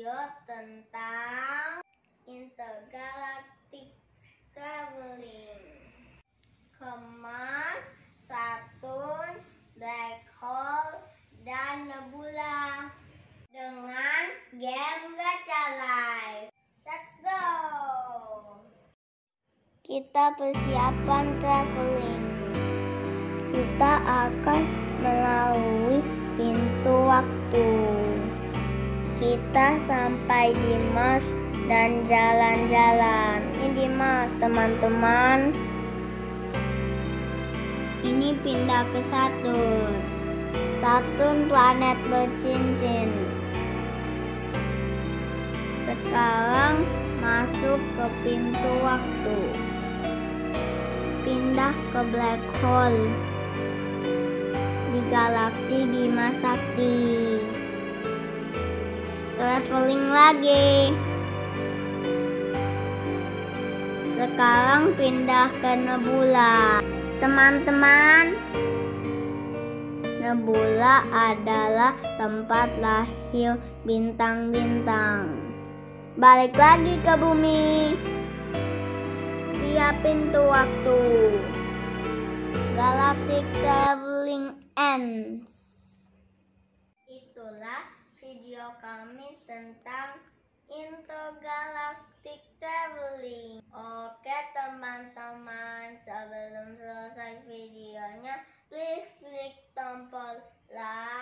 video tentang intergalactic traveling. Kemas, Saturn, black hole, dan nebula dengan game Gacha Live. Let's go! Kita persiapan traveling. Kita akan melalui pintu waktu. Kita sampai di Mars dan jalan-jalan. Ini di Mars, teman-teman. Ini pindah ke Saturn. Saturn planet bercincin. Sekarang masuk ke pintu waktu. Pindah ke black hole di galaksi Bima Traveling lagi. Sekarang pindah ke nebula. Teman-teman, nebula adalah tempat lahir bintang-bintang. Balik lagi ke bumi. Via pintu waktu. Galactic traveling ends. Itulah video kami tentang intergalactic traveling. Oke teman-teman, sebelum selesai videonya, please klik tombol like